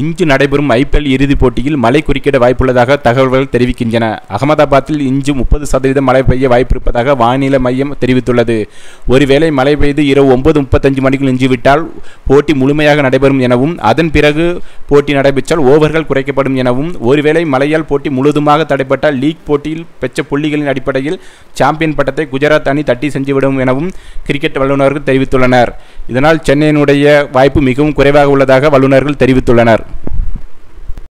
இன்று நடைபெறும் ஐபிஎல் இறுதிப் போட்டியில் மழை குறுக்கிட வாய்ப்புள்ளதாக தகவல்கள் தெரிவிக்கின்றன. அகமதாபாத்தில் இன்று முப்பது சதவீதம் மழை பெய்ய வாய்ப்பிருப்பதாக வானிலை மையம் தெரிவித்துள்ளது. ஒருவேளை மழை பெய்து இரவு ஒன்பது முப்பத்தஞ்சு மணிக்கு நின்றுவிட்டால் போட்டி முழுமையாக நடைபெறும் எனவும் அதன் பிறகு போட்டி நடைபெற்றால் ஓவர்கள் குறைக்கப்படும் எனவும் ஒருவேளை மழையால் போட்டி முழுதுமாக தடைப்பட்டால் லீக் போட்டியில் பெற்ற புள்ளிகளின் அடிப்படையில் சாம்பியன் பட்டத்தை குஜராத் அணி தட்டி சென்றுவிடும் எனவும் கிரிக்கெட் வல்லுநர்கள் தெரிவித்துள்ளனர். இதனால் சென்னையினுடைய வாய்ப்பு மிகவும் குறைவாக உள்ளதாக வல்லுநர்கள் தெரிவித்துள்ளனர்.